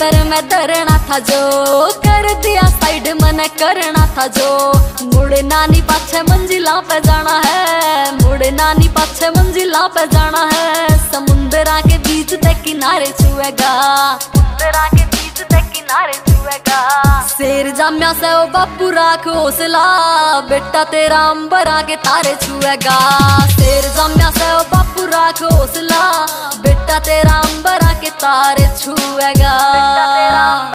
पर मैं धरना था जो। कर दिया साइड मैंने, करना था जो। मुड़े नानी पाछे मंजिला पे जाना है। मुड़े नानी पाछे मंजिला पे जाना है। समुंदरा के बीच ते किनारे छुएगा। समुंदरा के बीच ते किनारे छुएगा। शेर जाम्या से ओ बापू राख हौसला। बेटा तेरा अंबर आगे तारे छुएगा। शेर जाम्या से ओ बापू राख हौसला। बेटा तेरा अंबर आगे तारे छुएगा।